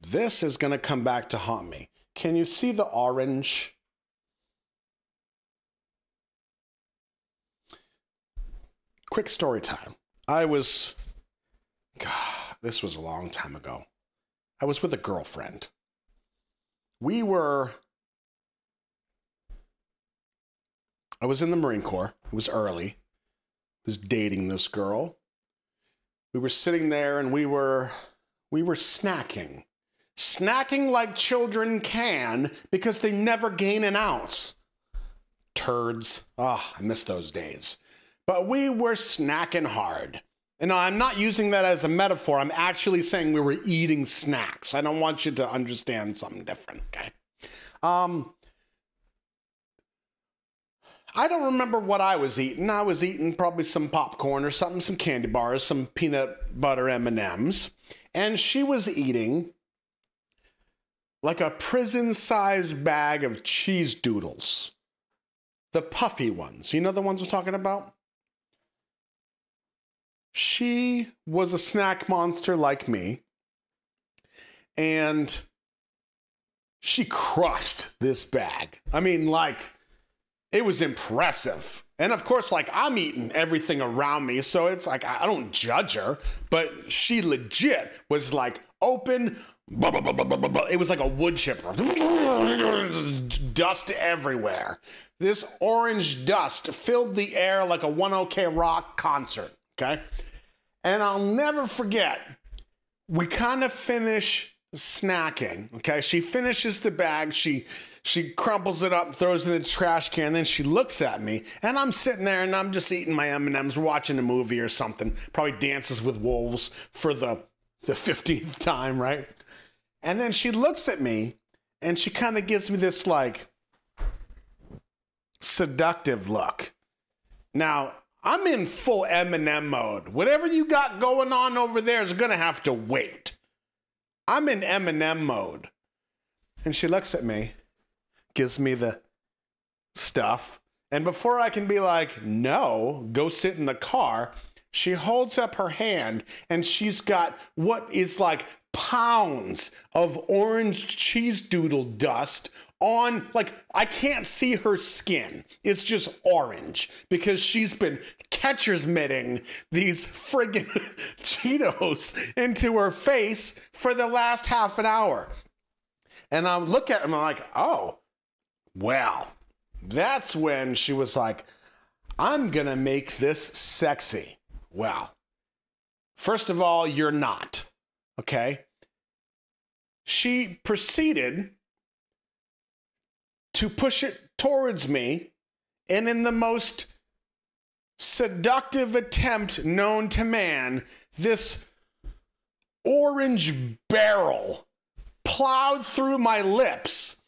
this is going to come back to haunt me. Can you see the orange? Quick story time. I was, God, this was a long time ago. I was with a girlfriend. We were, I was in the Marine Corps. It was early. I was dating this girl. We were sitting there and we were, we were snacking. Snacking like children can because they never gain an ounce. Turds. Ah, I miss those days. But we were snacking hard. And I'm not using that as a metaphor. I'm actually saying we were eating snacks. I don't want you to understand something different, okay? Um, I don't remember what I was eating. I was eating probably some popcorn or something, some candy bars, some peanut butter M&Ms, and she was eating like a prison-sized bag of cheese doodles. The puffy ones. You know the ones we're talking about? She was a snack monster like me. And she crushed this bag. I mean, like, it was impressive. And of course, like, I'm eating everything around me. So it's like, I don't judge her, but she legit was like open. It was like a wood chipper. Dust everywhere. This orange dust filled the air like a One OK Rock concert. Okay. And I'll never forget, we kind of finish snacking. Okay. She finishes the bag. She, she crumples it up, throws it in the trash can, then she looks at me, and I'm sitting there and I'm just eating my M&Ms, watching a movie or something. Probably Dances with Wolves for the the 15th time, right? And then she looks at me and she kind of gives me this like seductive look. Now, I'm in full Eminem mode. Whatever you got going on over there is going to have to wait. I'm in Eminem mode. And she looks at me, gives me the stuff. And before I can be like, no, go sit in the car, she holds up her hand and she's got what is like pounds of orange cheese doodle dust on like I can't see her skin. It's just orange because she's been catcher's mitting these friggin' Cheetos into her face for the last half an hour. And I look at him, I'm like, oh, well, that's when she was like, I'm gonna make this sexy. Well, first of all, you're not. Okay. She proceeded to push it towards me, and in the most seductive attempt known to man, this orange barrel plowed through my lips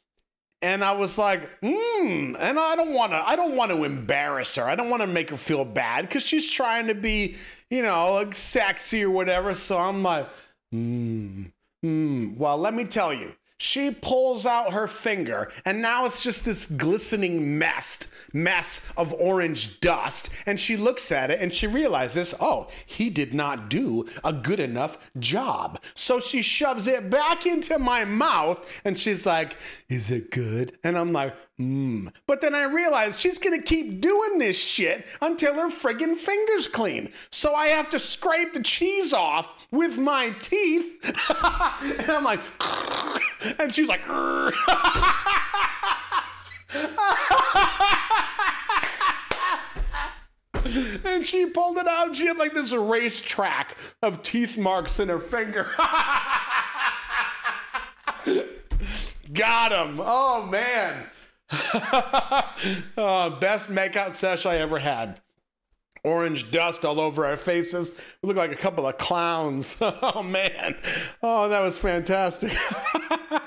and I was like, hmm. And I don't want to. I don't want to embarrass her. I don't want to make her feel bad because she's trying to be, you know, like sexy or whatever. So I'm like, hmm, hmm. Well, let me tell you, she pulls out her finger, and now it's just this glistening mess, mess of orange dust. And she looks at it and she realizes, oh, he did not do a good enough job. So she shoves it back into my mouth and she's like, is it good? And I'm like, hmm. But then I realize she's gonna keep doing this shit until her friggin' fingers clean. So I have to scrape the cheese off with my teeth. and I'm like, and she's like, and she pulled it out. She had like this racetrack of teeth marks in her finger. Got him. Oh, man. oh, best makeout sesh I ever had. Orange dust all over our faces. We look like a couple of clowns. oh, man. Oh, that was fantastic.